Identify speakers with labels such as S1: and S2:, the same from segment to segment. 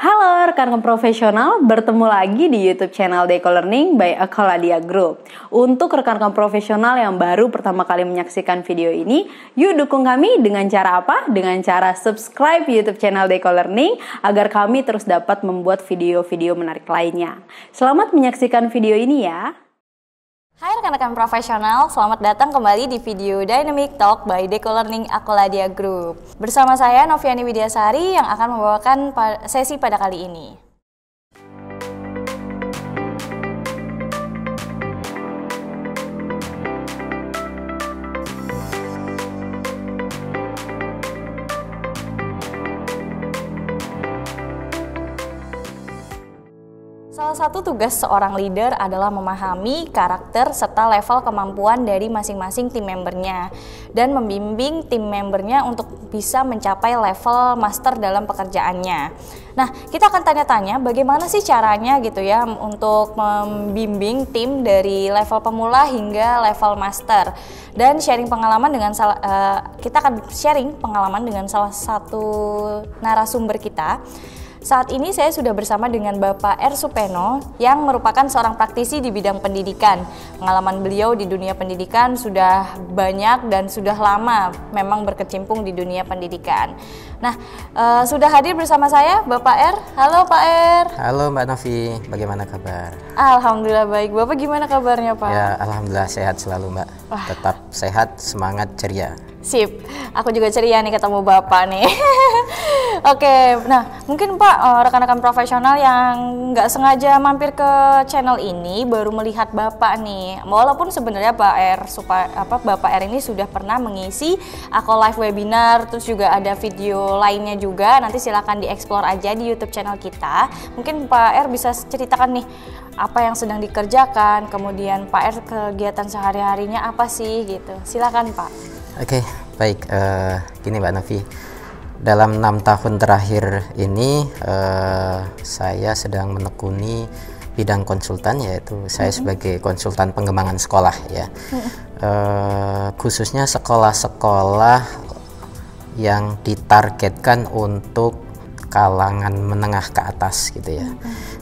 S1: Halo rekan-rekan profesional, bertemu lagi di YouTube channel Deco Learning by Akoladia Group. Untuk rekan-rekan profesional yang baru pertama kali menyaksikan video ini, yuk dukung kami dengan cara apa? Dengan cara subscribe YouTube channel Deco Learning agar kami terus dapat membuat video-video menarik lainnya. Selamat menyaksikan video ini ya.
S2: Hai rekan-rekan profesional, selamat datang kembali di video Dynamic Talk by Deco Learning Akoladia Group. Bersama saya Noviani Widyasari yang akan membawakan sesi pada kali ini. Salah satu tugas seorang leader adalah memahami karakter serta level kemampuan dari masing-masing tim membernya dan membimbing tim membernya untuk bisa mencapai level master dalam pekerjaannya. Nah, kita akan tanya-tanya bagaimana sih caranya gitu ya untuk membimbing tim dari level pemula hingga level master dan sharing pengalaman dengan salah uh, kita akan sharing pengalaman dengan salah satu narasumber kita saat ini saya sudah bersama dengan Bapak R. Supeno yang merupakan seorang praktisi di bidang pendidikan. Pengalaman beliau di dunia pendidikan sudah banyak dan sudah lama memang berkecimpung di dunia pendidikan. Nah, uh, sudah hadir bersama saya Bapak R. Halo Pak R.
S3: Halo Mbak Novi, bagaimana kabar?
S2: Alhamdulillah baik. Bapak gimana kabarnya Pak?
S3: Ya, alhamdulillah sehat selalu Mbak. Wah. Tetap sehat, semangat, ceria.
S2: Sip, aku juga ceria nih ketemu Bapak nih. Oke, nah mungkin Pak eh, rekan-rekan profesional yang nggak sengaja mampir ke channel ini baru melihat Bapak nih. Walaupun sebenarnya Pak R supaya apa Bapak R ini sudah pernah mengisi aku live webinar, terus juga ada video lainnya juga. Nanti silakan dieksplor aja di YouTube channel kita. Mungkin Pak R bisa ceritakan nih apa yang sedang dikerjakan, kemudian Pak R kegiatan sehari-harinya apa sih gitu. Silakan Pak.
S3: Oke, okay, baik. Uh, gini Mbak Novi, dalam enam tahun terakhir ini uh, saya sedang menekuni bidang konsultan yaitu mm -hmm. saya sebagai konsultan pengembangan sekolah ya, mm -hmm. uh, khususnya sekolah-sekolah yang ditargetkan untuk kalangan menengah ke atas gitu ya. Hmm.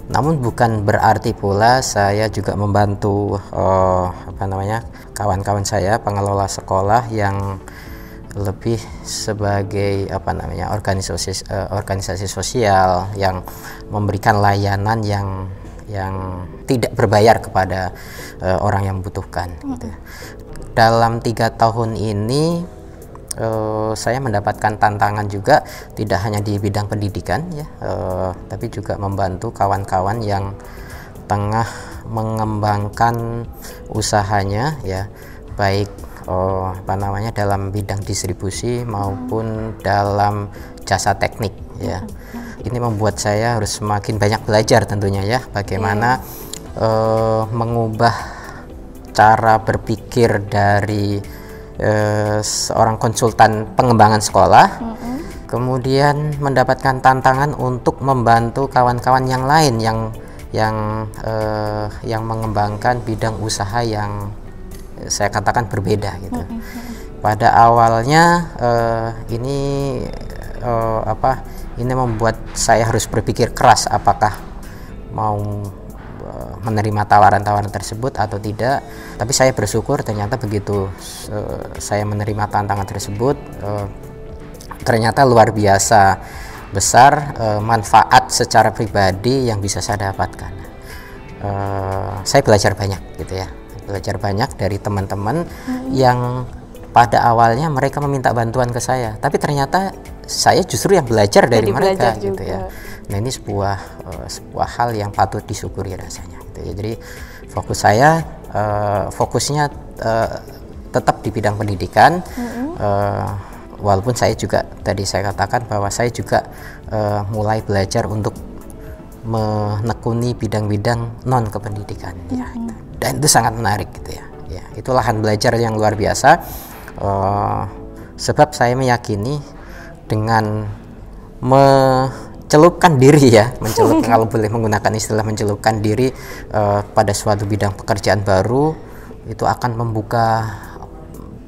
S3: Namun bukan berarti pula saya juga membantu uh, apa namanya kawan-kawan saya pengelola sekolah yang lebih sebagai apa namanya organisasi uh, organisasi sosial yang memberikan layanan yang yang tidak berbayar kepada uh, orang yang membutuhkan. Hmm. Gitu. Dalam tiga tahun ini uh, saya mendapatkan tantangan juga tidak hanya di bidang pendidikan ya, uh, tapi juga membantu kawan-kawan yang tengah mengembangkan usahanya ya, baik uh, apa namanya dalam bidang distribusi maupun dalam jasa teknik ya. Ini membuat saya harus semakin banyak belajar tentunya ya, bagaimana uh, mengubah cara berpikir dari eh, seorang konsultan pengembangan sekolah, mm-hmm. kemudian mendapatkan tantangan untuk membantu kawan-kawan yang lain yang yang eh, yang mengembangkan bidang usaha yang saya katakan berbeda gitu. Mm-hmm. Pada awalnya eh, ini eh, apa? Ini membuat saya harus berpikir keras apakah mau menerima tawaran-tawaran tersebut atau tidak tapi saya bersyukur ternyata begitu uh, saya menerima tantangan tersebut uh, ternyata luar biasa besar uh, manfaat secara pribadi yang bisa saya dapatkan. Uh, saya belajar banyak gitu ya belajar banyak dari teman-teman hmm. yang pada awalnya mereka meminta bantuan ke saya tapi ternyata saya justru yang belajar dari Jadi mereka gitu ya. nah ini sebuah uh, sebuah hal yang patut disyukuri rasanya gitu ya. Jadi fokus saya uh, fokusnya uh, tetap di bidang pendidikan. Mm-hmm. uh, walaupun saya juga tadi saya katakan bahwa saya juga uh, mulai belajar untuk menekuni bidang-bidang non kependidikan mm-hmm. ya dan itu sangat menarik gitu ya. Ya itu lahan belajar yang luar biasa. Uh, sebab saya meyakini dengan me mencelupkan diri ya, mencelup kalau boleh menggunakan istilah mencelupkan diri uh, pada suatu bidang pekerjaan baru itu akan membuka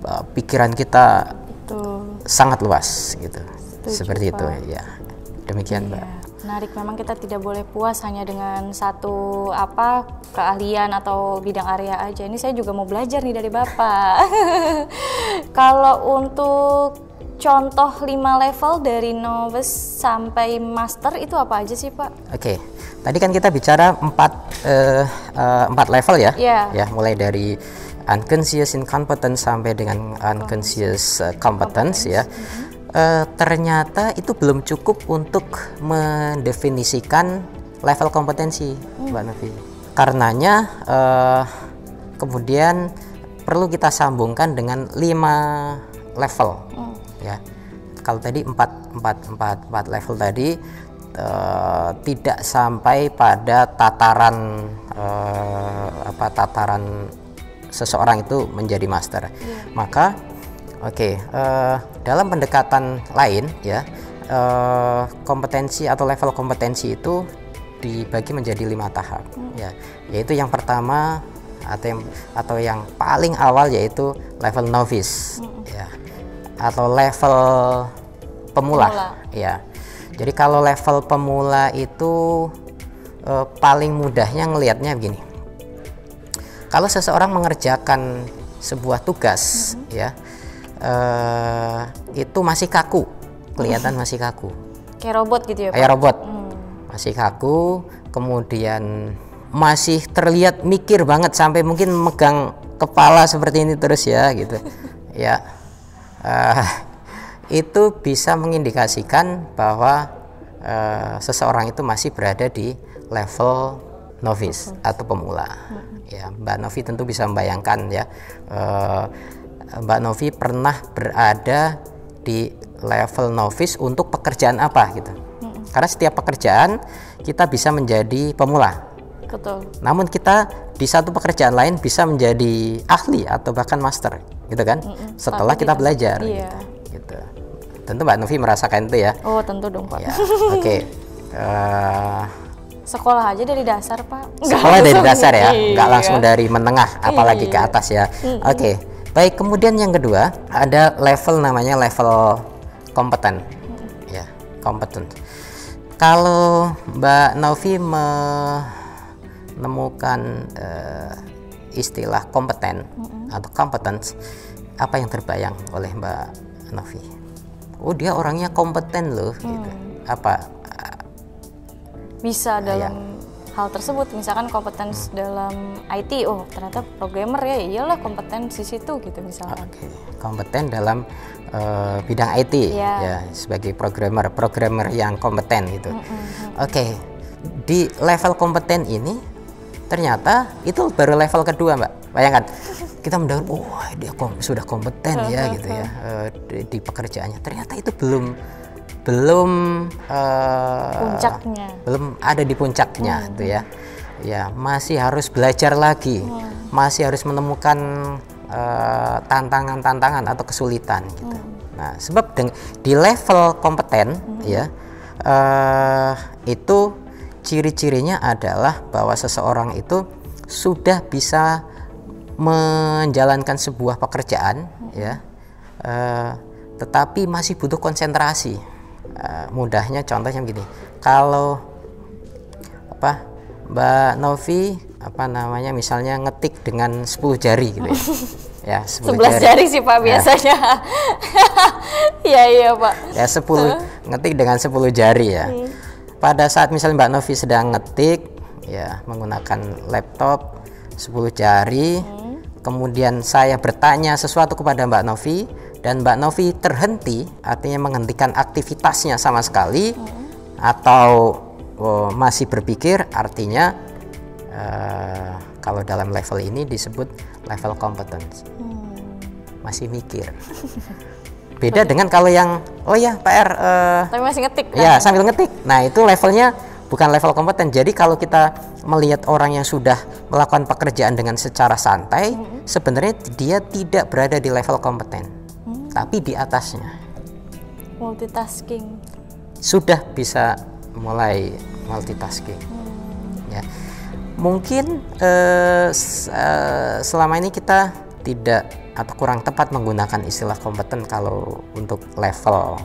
S3: uh, pikiran kita Betul. sangat luas gitu. Setuju, Seperti Pak. itu ya. Demikian, iya. Mbak.
S2: Menarik, memang kita tidak boleh puas hanya dengan satu apa keahlian atau bidang area aja. Ini saya juga mau belajar nih dari Bapak. Kalau untuk contoh 5 level dari novice sampai master itu apa aja sih, Pak?
S3: Oke. Tadi kan kita bicara empat eh, eh, empat level ya.
S2: Iya.
S3: Ya, mulai dari unconscious incompetence sampai dengan unconscious uh, competence ya. Eh, ternyata itu belum cukup untuk mendefinisikan level kompetensi, Mbak Novi. Karenanya eh, kemudian perlu kita sambungkan dengan lima level, ya. Kalau tadi empat empat empat empat level tadi eh, tidak sampai pada tataran eh, apa tataran seseorang itu menjadi master. Maka oke eh, dalam pendekatan lain ya eh, kompetensi atau level kompetensi itu dibagi menjadi lima tahap ya. Yaitu yang pertama atau yang atau yang paling awal yaitu level novice ya atau level pemula,
S2: Pemula.
S3: ya jadi kalau level pemula itu eh, paling mudahnya ngelihatnya begini. Kalau seseorang mengerjakan sebuah tugas ya eh, itu masih kaku kelihatan masih kaku.
S2: Kayak robot gitu ya, Pak?
S3: kayak robot. Masih kaku kemudian masih terlihat mikir banget sampai mungkin megang kepala seperti ini terus ya gitu. Ya Eh, itu bisa mengindikasikan bahwa eh, seseorang itu masih berada di level novice atau pemula. Ya Mbak Novi tentu bisa membayangkan ya eh, Mbak Novi pernah berada di level novice untuk pekerjaan apa gitu. Karena setiap pekerjaan kita bisa menjadi pemula.
S2: Betul.
S3: namun kita di satu pekerjaan lain bisa menjadi ahli atau bahkan master, gitu kan? Setelah
S2: Tapi
S3: kita belajar,
S2: iya.
S3: gitu. Tentu Mbak Novi merasakan itu ya.
S2: Oh, tentu dong, Pak.
S3: Ya, oke. Eh,
S2: Sekolah aja dari dasar, Pak. Nggak
S3: sekolah dari dasar ya, nggak
S2: Iya.
S3: langsung dari menengah, apalagi ke
S2: Iya.
S3: atas ya. Oke. Baik, kemudian yang kedua ada level namanya level kompeten, ya, kompeten. Kalau Mbak Novi menemukan eh, istilah kompeten atau competence, apa yang terbayang oleh Mbak Novi? Oh, dia orangnya kompeten loh, gitu. Apa?
S2: bisa
S3: Iya.
S2: dalam hal tersebut misalkan kompetens dalam IT oh ternyata programmer ya iyalah kompeten di situ gitu misalkan
S3: Oke, kompeten dalam eh, bidang IT
S2: Iya.
S3: ya sebagai programmer, programmer yang kompeten gitu. Oke, di level kompeten ini ternyata itu baru level kedua, Mbak. Bayangkan kita mendengar, wah dia kom- sudah kompeten ya gitu ya eh, di, di pekerjaannya. Ternyata itu belum belum eh,
S2: puncaknya.
S3: belum ada di puncaknya tuh ya. Ya masih harus belajar lagi. Masih harus menemukan eh, tantangan-tantangan atau kesulitan gitu. Nah sebab di level kompeten ya eh, itu ciri-cirinya adalah bahwa seseorang itu sudah bisa menjalankan sebuah pekerjaan ya. Eh, tetapi masih butuh konsentrasi. Eh, mudahnya contohnya begini. Kalau apa Mbak Novi apa namanya misalnya ngetik dengan 10 jari gitu ya. Ya 10
S2: sebelas jari. sih pak biasanya. Iya iya pak.
S3: Ya 10 ngetik dengan 10 jari ya pada saat misalnya Mbak Novi sedang ngetik ya menggunakan laptop 10 jari kemudian saya bertanya sesuatu kepada Mbak Novi dan Mbak Novi terhenti artinya menghentikan aktivitasnya sama sekali atau oh, masih berpikir artinya eh, kalau dalam level ini disebut level competence. Masih mikir beda dengan kalau yang oh ya PR eh,
S2: tapi masih ngetik kan?
S3: ya sambil ngetik. Nah itu levelnya bukan level kompeten. Jadi kalau kita melihat orang yang sudah melakukan pekerjaan dengan secara santai sebenarnya dia tidak berada di level kompeten tapi di atasnya.
S2: Multitasking.
S3: Sudah bisa mulai multitasking. Ya. Mungkin s- eh, selama ini kita tidak atau kurang tepat menggunakan istilah kompeten kalau untuk level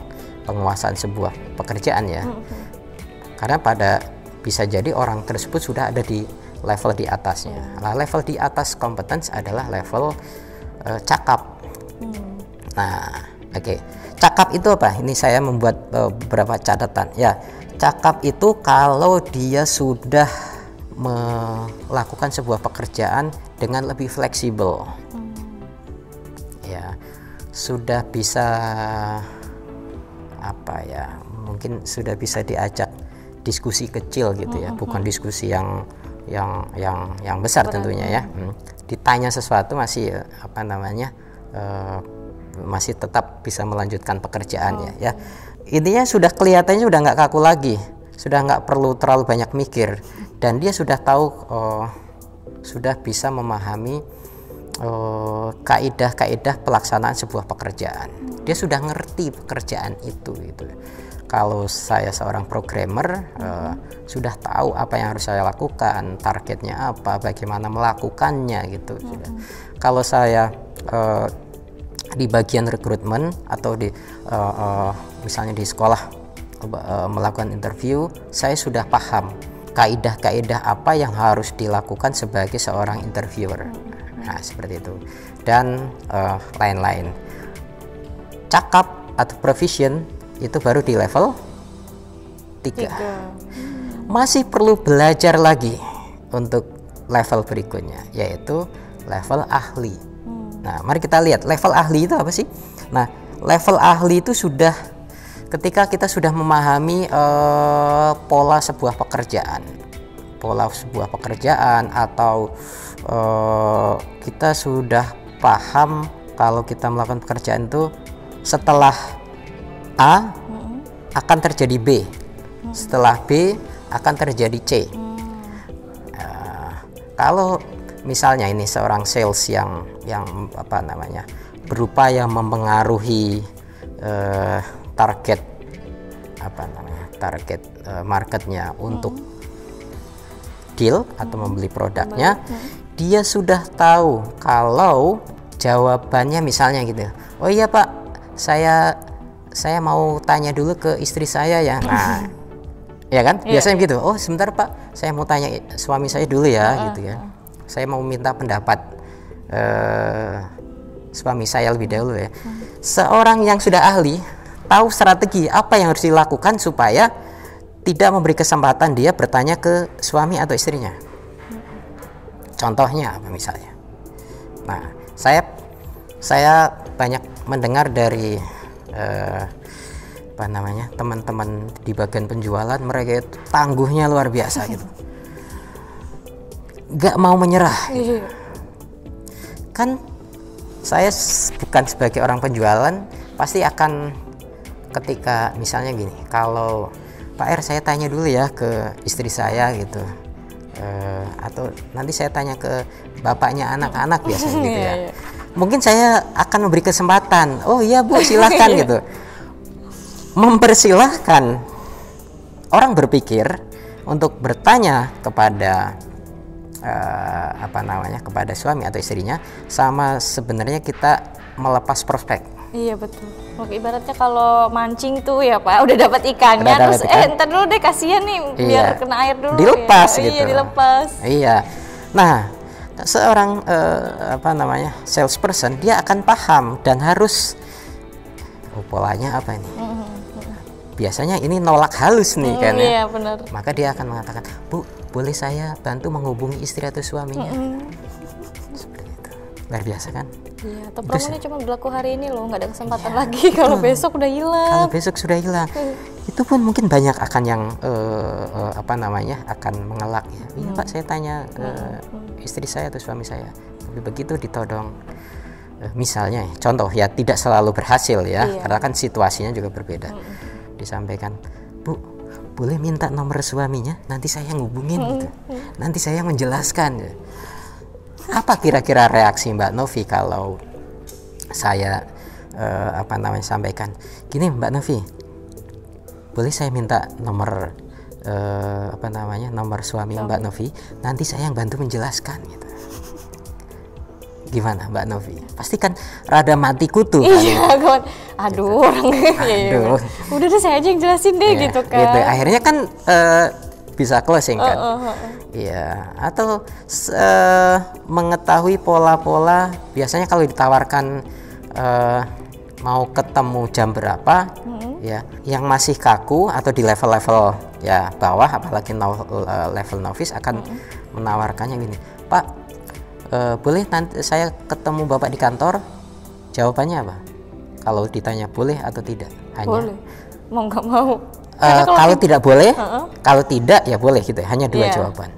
S3: penguasaan sebuah pekerjaan ya karena pada bisa jadi orang tersebut sudah ada di level di atasnya. Nah, level di atas competence adalah level uh, cakap. Hmm. Nah, oke. Okay. Cakap itu apa? Ini saya membuat uh, beberapa catatan. Ya, cakap itu kalau dia sudah melakukan sebuah pekerjaan dengan lebih fleksibel. Ya, sudah bisa apa ya? Mungkin sudah bisa diajak diskusi kecil gitu ya, bukan diskusi yang yang yang yang besar tentunya ya. Hmm. Ditanya sesuatu masih apa namanya uh, masih tetap bisa melanjutkan pekerjaannya oh. ya. Intinya sudah kelihatannya sudah nggak kaku lagi, sudah nggak perlu terlalu banyak mikir dan dia sudah tahu uh, sudah bisa memahami kaidah-kaidah pelaksanaan sebuah pekerjaan. Dia sudah ngerti pekerjaan itu gitu kalau saya seorang programmer uh, sudah tahu apa yang harus saya lakukan, targetnya apa, bagaimana melakukannya gitu. -hmm. Kalau saya uh, di bagian rekrutmen atau di uh, uh, misalnya di sekolah uh, melakukan interview, saya sudah paham kaidah-kaidah apa yang harus dilakukan sebagai seorang interviewer. Nah, seperti itu. Dan lain-lain. Uh, Cakap atau provision itu baru di level 3. Masih perlu belajar lagi untuk level berikutnya yaitu level ahli. Hmm. Nah, mari kita lihat level ahli itu apa sih? Nah, level ahli itu sudah ketika kita sudah memahami uh, pola sebuah pekerjaan, pola sebuah pekerjaan atau uh, kita sudah paham kalau kita melakukan pekerjaan itu setelah A akan terjadi B. Setelah B akan terjadi C. Uh, kalau misalnya ini seorang sales yang yang apa namanya berupaya mempengaruhi uh, target apa namanya target uh, marketnya untuk deal atau membeli produknya, dia sudah tahu kalau jawabannya misalnya gitu. Oh iya Pak, saya saya mau tanya dulu ke istri saya ya. Nah ya kan? Iya, biasanya yeah, gitu oh sebentar pak. Saya mau tanya suami saya dulu ya uh, gitu ya. Saya mau minta pendapat uh, suami saya lebih dahulu ya. Seorang yang sudah ahli tahu strategi apa yang harus dilakukan supaya tidak memberi kesempatan dia bertanya ke suami atau istrinya contohnya apa misalnya? Nah saya saya banyak mendengar dari uh, apa namanya teman-teman di bagian penjualan mereka itu tangguhnya luar biasa gitu. Nggak mau menyerah gitu. kan saya bukan sebagai orang penjualan pasti akan ketika misalnya gini kalau Pak R saya tanya dulu ya ke istri saya gitu uh, atau nanti saya tanya ke bapaknya anak-anak biasanya gitu ya. Iya, iya. Mungkin saya akan memberi kesempatan. Oh iya bu silahkan gitu. Mempersilahkan orang berpikir untuk bertanya kepada uh, apa namanya kepada suami atau istrinya sama sebenarnya kita melepas prospek.
S2: Iya betul Oke, ibaratnya kalau mancing tuh ya pak udah dapat ikannya udah terus ikan. eh ntar dulu deh kasihan nih iya. biar kena air dulu
S3: dilepas
S2: ya.
S3: gitu
S2: iya dilepas
S3: iya nah seorang uh, apa namanya salesperson dia akan paham dan harus oh, polanya apa ini mm-hmm. biasanya ini nolak halus nih mm, kan ya
S2: iya, benar.
S3: maka dia akan mengatakan bu boleh saya bantu menghubungi istri atau suaminya mm-hmm. seperti itu luar biasa kan
S2: Iya, atau promonya cuma berlaku hari ini loh, nggak ada kesempatan iya, lagi. Kalau besok udah hilang.
S3: Kalau besok sudah hilang, itu pun mungkin banyak akan yang uh, uh, apa namanya akan mengelak ya. Iya hmm. pak, saya tanya uh, istri saya atau suami saya tapi begitu ditodong eh, misalnya contoh ya tidak selalu berhasil ya iya. karena kan situasinya juga berbeda hmm. disampaikan bu boleh minta nomor suaminya nanti saya ngubungin hmm. gitu nanti saya menjelaskan apa kira-kira reaksi Mbak Novi kalau saya uh, apa namanya sampaikan gini Mbak Novi boleh saya minta nomor uh, apa namanya nomor suami Mbak Novi nanti saya yang bantu menjelaskan gitu gimana Mbak Novi? Pasti kan rada mati kutu kan?
S2: Iya, kawan. Aduh, orang iya, iya,
S3: Aduh.
S2: Udah deh saya aja yang jelasin deh
S3: Ya,
S2: gitu kan.
S3: gitu. Akhirnya kan eh, bisa closing kan?
S2: Oh, oh, oh.
S3: Iya, atau eh, mengetahui pola-pola. Biasanya kalau ditawarkan eh, mau ketemu jam berapa, ya, yang masih kaku atau di level-level ya bawah, apalagi no- eh, level novice akan menawarkannya gini, Pak, eh, boleh nanti saya ketemu bapak di kantor? Jawabannya apa? Kalau ditanya boleh atau tidak? Hanya
S2: Boleh. Mau nggak mau.
S3: Eh, kalau,
S2: kalau
S3: tidak boleh, kalau tidak ya boleh gitu. ya, Hanya dua
S2: Iya.
S3: jawaban.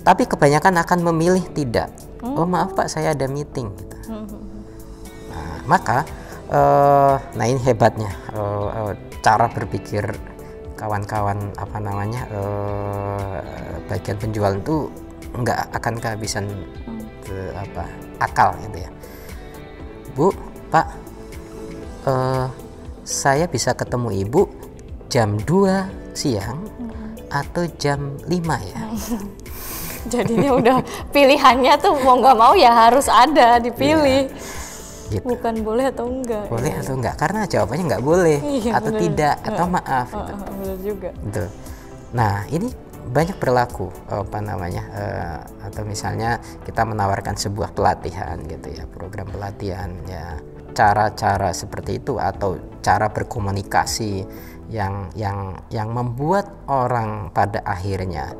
S3: Tapi kebanyakan akan memilih tidak. Oh maaf pak, saya ada meeting. Gitu. Nah, maka, eh, nah ini hebatnya eh, eh, cara berpikir kawan-kawan apa namanya eh, bagian penjualan itu nggak akan kehabisan eh, apa akal gitu ya. Bu, Pak, eh, saya bisa ketemu ibu jam 2 siang atau jam 5 ya
S2: jadinya udah pilihannya tuh mau nggak mau ya harus ada dipilih.
S3: gitu
S2: Bukan boleh atau enggak.
S3: boleh atau enggak karena jawabannya enggak boleh
S2: Iya,
S3: atau
S2: bener.
S3: tidak atau maaf gitu.
S2: oh, bener juga.
S3: Gitu. nah ini banyak berlaku apa namanya eh, atau misalnya kita menawarkan sebuah pelatihan gitu ya program pelatihan ya cara-cara seperti itu atau cara berkomunikasi yang yang yang membuat orang pada akhirnya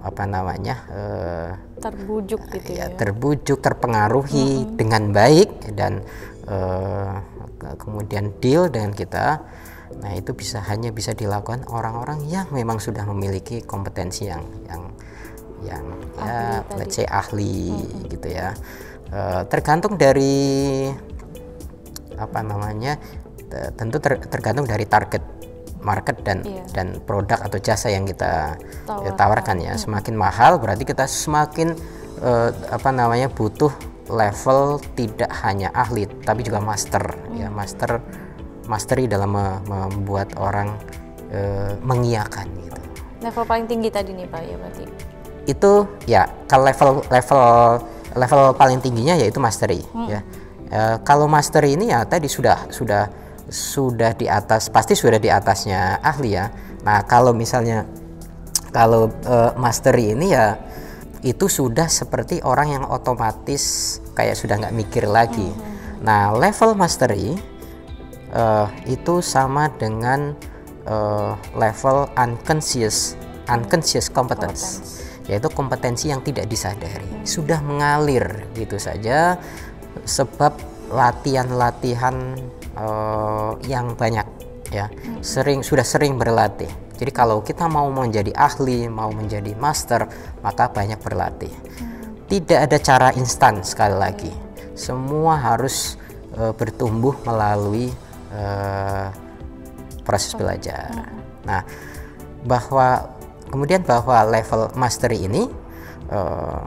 S3: apa namanya eh,
S2: Terbujuk gitu
S3: ya
S2: ya.
S3: terbujuk terpengaruhi dengan baik dan ke- kemudian deal dengan kita. Nah itu bisa hanya bisa dilakukan orang-orang yang memang sudah memiliki kompetensi yang yang yang ya let's say ahli gitu ya. Eh, tergantung dari apa namanya te- tentu ter- tergantung dari target market dan
S2: Iya.
S3: dan produk atau jasa yang kita
S2: Tawarkan.
S3: ya, tawarkan ya. Semakin mahal berarti kita semakin eh, apa namanya butuh level tidak hanya ahli tapi juga master ya. Master mastery dalam me- membuat orang eh, mengiyakan gitu.
S2: Level paling tinggi tadi nih Pak ya berarti.
S3: itu ya kalau level level level paling tingginya yaitu mastery ya. Eh, kalau mastery ini ya tadi sudah sudah sudah di atas pasti sudah di atasnya ahli ya. Nah kalau misalnya kalau eh, mastery ini ya itu sudah seperti orang yang otomatis kayak sudah nggak mikir lagi. Nah level mastery eh, itu sama dengan eh, level unconscious unconscious competence. Yaitu kompetensi yang tidak disadari. Sudah mengalir gitu saja sebab latihan-latihan yang banyak ya. Sering sudah sering berlatih. Jadi kalau kita mau menjadi ahli mau menjadi master maka banyak berlatih. Tidak ada cara instan sekali lagi. Semua harus eh, bertumbuh melalui eh, proses belajar. Nah bahwa kemudian bahwa level mastery ini eh,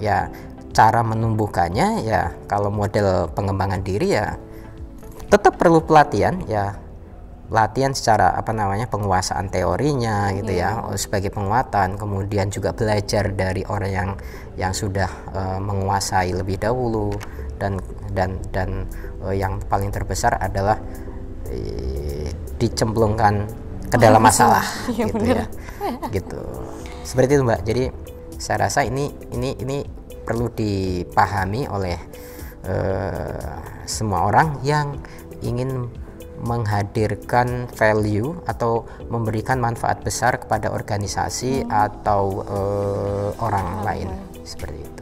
S3: ya cara menumbuhkannya ya kalau model pengembangan diri ya tetap perlu pelatihan ya. Latihan secara apa namanya penguasaan teorinya gitu ya sebagai penguatan. Kemudian juga belajar dari orang yang yang sudah eh, menguasai lebih dahulu. Dan dan dan eh, yang paling terbesar adalah eh, dicemplungkan ke dalam masalah.
S2: Iya,
S3: gitu ya. Gitu. Seperti itu mbak. Jadi saya rasa ini ini ini perlu dipahami oleh eh, semua orang yang ingin menghadirkan value atau memberikan manfaat besar kepada organisasi atau eh, orang lain. Seperti itu.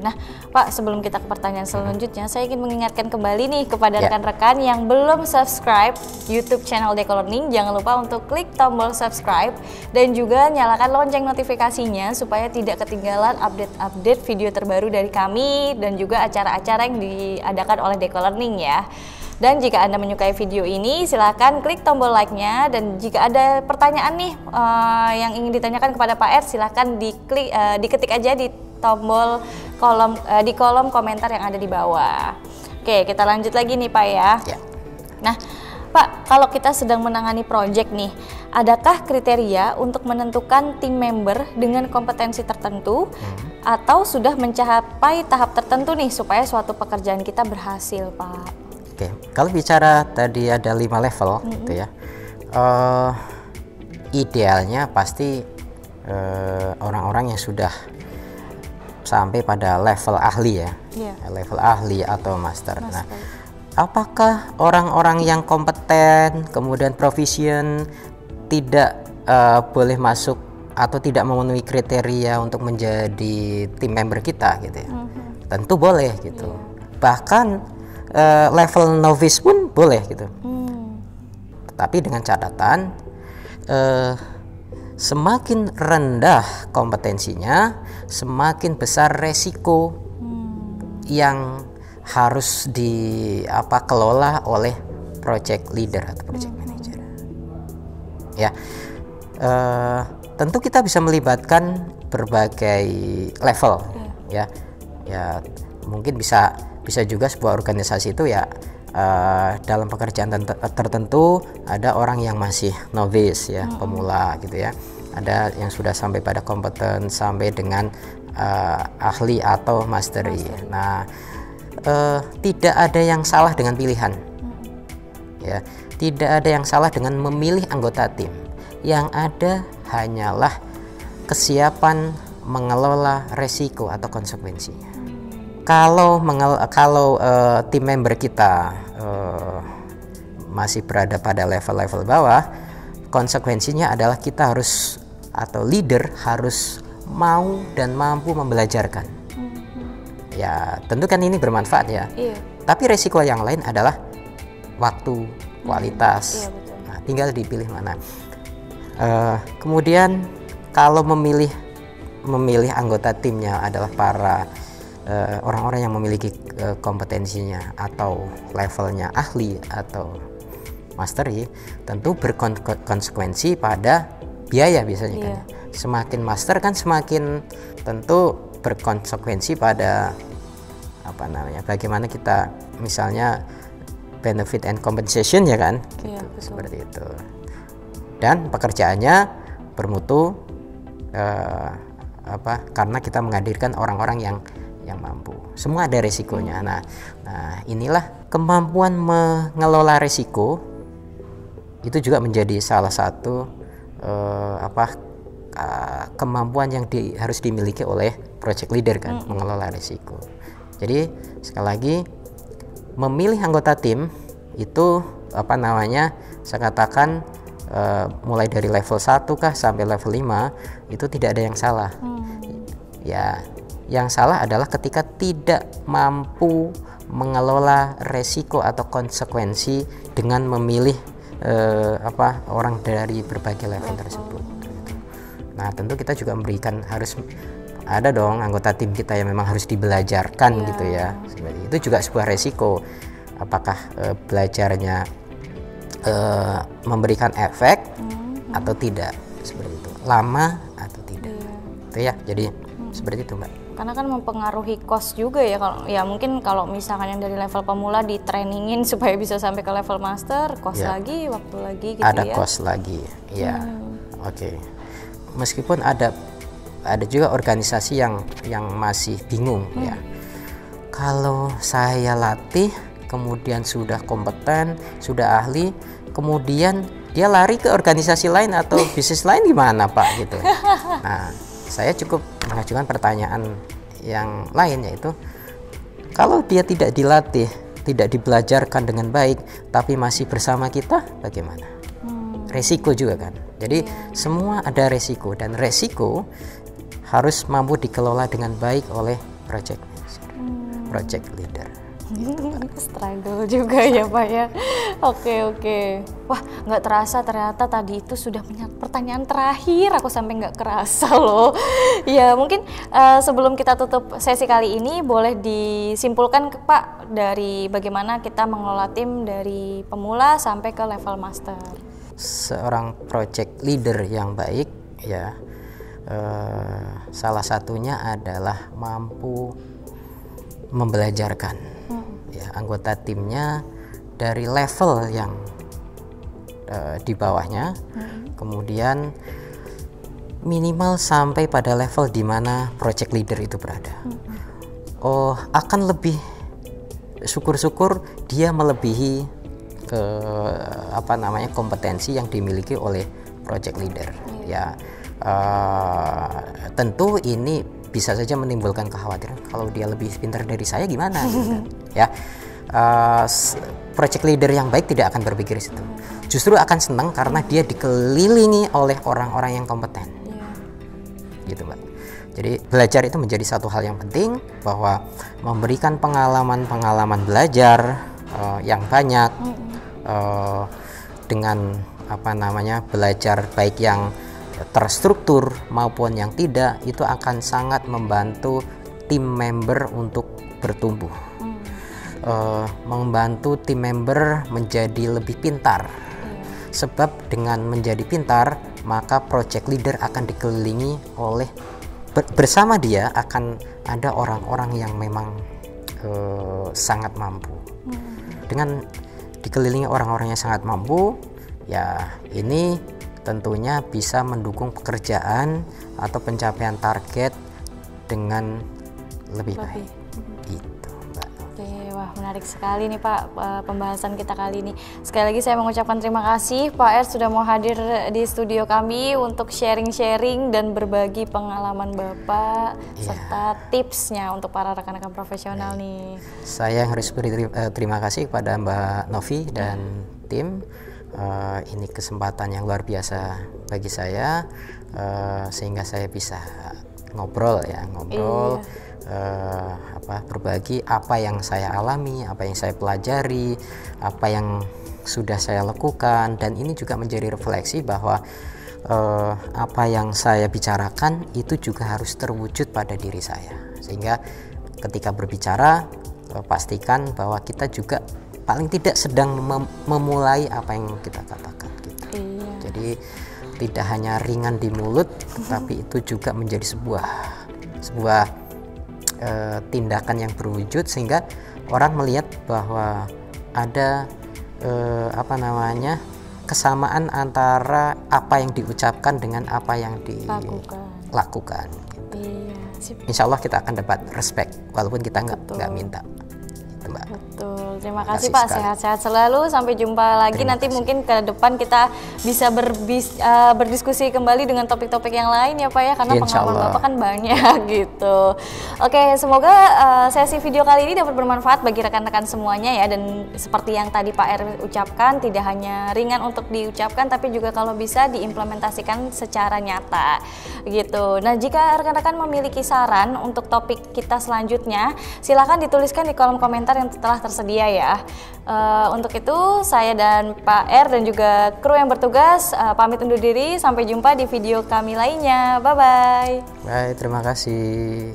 S2: Nah Pak sebelum kita ke pertanyaan selanjutnya, saya ingin mengingatkan kembali nih kepada
S3: Ya.
S2: rekan-rekan yang belum subscribe YouTube channel Deco Learning, jangan lupa untuk klik tombol subscribe dan juga nyalakan lonceng notifikasinya supaya tidak ketinggalan update-update video terbaru dari kami dan juga acara-acara yang diadakan oleh Deco Learning ya. Dan jika Anda menyukai video ini, silakan klik tombol like-nya. Dan jika ada pertanyaan nih eh, yang ingin ditanyakan kepada Pak R, silakan diklik, eh, diketik aja di tombol kolom eh, di kolom komentar yang ada di bawah. Oke, kita lanjut lagi nih Pak ya.
S3: Ya.
S2: Nah, Pak, kalau kita sedang menangani project nih, adakah kriteria untuk menentukan tim member dengan kompetensi tertentu hmm. atau sudah mencapai tahap tertentu nih supaya suatu pekerjaan kita berhasil, Pak?
S3: Oke, kalau bicara tadi ada lima level, hmm. gitu ya. Uh, idealnya pasti eh, orang-orang uh, yang sudah sampai pada level ahli ya, yeah. level ahli atau master. master. Nah, apakah orang-orang yang kompeten kemudian provision tidak uh, boleh masuk atau tidak memenuhi kriteria untuk menjadi tim member kita gitu ya? Mm-hmm. Tentu boleh gitu. Yeah. Bahkan uh, level novice pun boleh gitu. Mm. Tapi dengan catatan uh, semakin rendah kompetensinya, semakin besar resiko hmm. yang harus di apa kelola oleh project leader atau project hmm. manager. Ya, uh, tentu kita bisa melibatkan berbagai level, yeah. ya, ya mungkin bisa bisa juga sebuah organisasi itu ya uh, dalam pekerjaan tertentu ada orang yang masih novice ya, hmm. pemula gitu ya. Ada yang sudah sampai pada kompeten sampai dengan uh, ahli atau mastery. Master. Nah, uh, tidak ada yang salah dengan pilihan. Hmm. Ya, tidak ada yang salah dengan memilih anggota tim. Yang ada hanyalah kesiapan mengelola resiko atau konsekuensinya kalau mengel, kalau uh, tim member kita uh, masih berada pada level-level bawah, konsekuensinya adalah kita harus atau leader harus mau dan mampu membelajarkan. Mm-hmm. Ya, tentu kan ini bermanfaat ya. Iya. Tapi resiko yang lain adalah waktu, kualitas. Iya, betul. Nah, tinggal dipilih mana. Uh, kemudian kalau memilih memilih anggota timnya adalah para orang-orang uh, yang memiliki uh, kompetensinya atau levelnya ahli atau mastery tentu berkonsekuensi pada biaya biasanya yeah. kan iya. semakin master kan semakin tentu berkonsekuensi pada apa namanya bagaimana kita misalnya benefit and compensation ya kan yeah, gitu, seperti itu dan pekerjaannya bermutu uh, apa karena kita menghadirkan orang-orang yang yang mampu. Semua ada resikonya. Nah, nah inilah kemampuan mengelola resiko itu juga menjadi salah satu uh, apa uh, kemampuan yang di, harus dimiliki oleh project leader kan, hmm. mengelola resiko. Jadi sekali lagi memilih anggota tim itu apa namanya? Saya katakan uh, mulai dari level 1 kah sampai level 5 itu tidak ada yang salah. Hmm. Ya, yang salah adalah ketika tidak mampu mengelola resiko atau konsekuensi dengan memilih eh, apa orang dari berbagai level tersebut. Nah, tentu kita juga memberikan harus ada dong anggota tim kita yang memang harus dibelajarkan yeah. gitu ya. Itu juga sebuah resiko. Apakah eh, belajarnya eh, memberikan efek mm-hmm. atau tidak seperti itu. Lama atau tidak. Yeah. Itu ya. Jadi mm-hmm. seperti itu, Mbak
S2: karena kan mempengaruhi cost juga ya kalau ya mungkin kalau misalkan yang dari level pemula di trainingin supaya bisa sampai ke level master cost ya. lagi waktu lagi gitu
S3: ada
S2: ya
S3: ada cost lagi ya hmm. oke okay. meskipun ada ada juga organisasi yang yang masih bingung hmm. ya kalau saya latih kemudian sudah kompeten sudah ahli kemudian dia lari ke organisasi lain atau bisnis lain gimana pak gitu nah saya cukup mengajukan pertanyaan yang lain yaitu kalau dia tidak dilatih, tidak dibelajarkan dengan baik, tapi masih bersama kita, bagaimana? Hmm. Resiko juga kan. Jadi yeah. semua ada resiko dan resiko harus mampu dikelola dengan baik oleh project manager, hmm. project leader.
S2: struggle juga ya pak ya. Oke oke. Wah nggak terasa ternyata tadi itu sudah pertanyaan terakhir. Aku sampai nggak kerasa loh. Ya mungkin uh, sebelum kita tutup sesi kali ini boleh disimpulkan pak dari bagaimana kita mengelola tim dari pemula sampai ke level master.
S3: Seorang project leader yang baik ya. Uh, salah satunya adalah mampu membelajarkan ya anggota timnya dari level yang uh, di bawahnya, hmm. kemudian minimal sampai pada level di mana project leader itu berada. Hmm. Oh, akan lebih syukur-syukur dia melebihi ke apa namanya kompetensi yang dimiliki oleh project leader. Hmm. Ya, uh, tentu ini bisa saja menimbulkan kekhawatiran kalau dia lebih pintar dari saya gimana, gitu kan. ya. Uh, project leader yang baik tidak akan berpikir situ. Justru akan senang karena dia dikelilingi oleh orang-orang yang kompeten. Yeah. Gitu, Mbak. Jadi belajar itu menjadi satu hal yang penting bahwa memberikan pengalaman-pengalaman belajar uh, yang banyak uh, dengan apa namanya belajar baik yang terstruktur maupun yang tidak itu akan sangat membantu tim member untuk bertumbuh uh, membantu tim member menjadi lebih pintar. Sebab dengan menjadi pintar, maka project leader akan dikelilingi oleh bersama dia akan ada orang-orang yang memang uh, sangat mampu. Dengan dikelilingi orang-orang yang sangat mampu, ya ini tentunya bisa mendukung pekerjaan atau pencapaian target dengan lebih, lebih. baik.
S2: Wah menarik sekali nih Pak pembahasan kita kali ini. Sekali lagi saya mengucapkan terima kasih Pak Er sudah mau hadir di studio kami untuk sharing-sharing dan berbagi pengalaman Bapak yeah. serta tipsnya untuk para rekan-rekan profesional yeah. nih.
S3: Saya harus beri eh, terima kasih kepada Mbak Novi dan tim. Uh, ini kesempatan yang luar biasa bagi saya uh, sehingga saya bisa ngobrol ya ngobrol. Iya uh, apa berbagi apa yang saya alami, apa yang saya pelajari, apa yang sudah saya lakukan dan ini juga menjadi refleksi bahwa uh, apa yang saya bicarakan itu juga harus terwujud pada diri saya. Sehingga ketika berbicara uh, pastikan bahwa kita juga paling tidak sedang mem memulai apa yang kita katakan gitu. Iya. Jadi tidak hanya ringan di mulut, tapi itu juga menjadi sebuah sebuah e, tindakan yang berwujud sehingga orang melihat bahwa ada e, apa namanya kesamaan antara apa yang diucapkan dengan apa yang dilakukan. Gitu. Iya, Insya Allah kita akan dapat respect walaupun kita nggak nggak minta.
S2: Mbak. Betul. Terima kasih, Pak. Sehat-sehat selalu. Sampai jumpa lagi. Terima Nanti kasih. mungkin ke depan kita bisa berbis, uh, berdiskusi kembali dengan topik-topik yang lain ya, Pak ya. Karena ya, pengalaman Bapak kan banyak gitu. Oke, semoga uh, sesi video kali ini dapat bermanfaat bagi rekan-rekan semuanya ya. Dan seperti yang tadi Pak Er ucapkan, tidak hanya ringan untuk diucapkan, tapi juga kalau bisa diimplementasikan secara nyata gitu. Nah, jika rekan-rekan memiliki saran untuk topik kita selanjutnya, silakan dituliskan di kolom komentar yang telah tersedia ya. Uh, untuk itu saya dan Pak R dan juga kru yang bertugas uh, pamit undur diri. Sampai jumpa di video kami lainnya. Bye bye.
S3: Bye, terima kasih.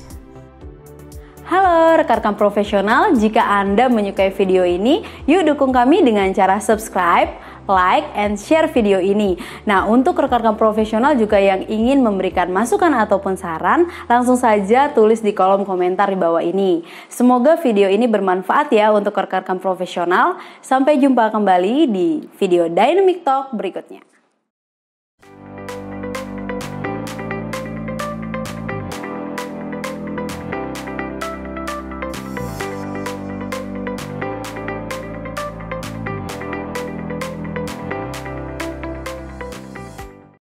S1: Halo rekan-rekan profesional, jika Anda menyukai video ini, yuk dukung kami dengan cara subscribe, like, and share video ini. Nah, untuk rekan-rekan profesional juga yang ingin memberikan masukan ataupun saran, langsung saja tulis di kolom komentar di bawah ini. Semoga video ini bermanfaat ya untuk rekan-rekan profesional. Sampai jumpa kembali di video Dynamic Talk berikutnya.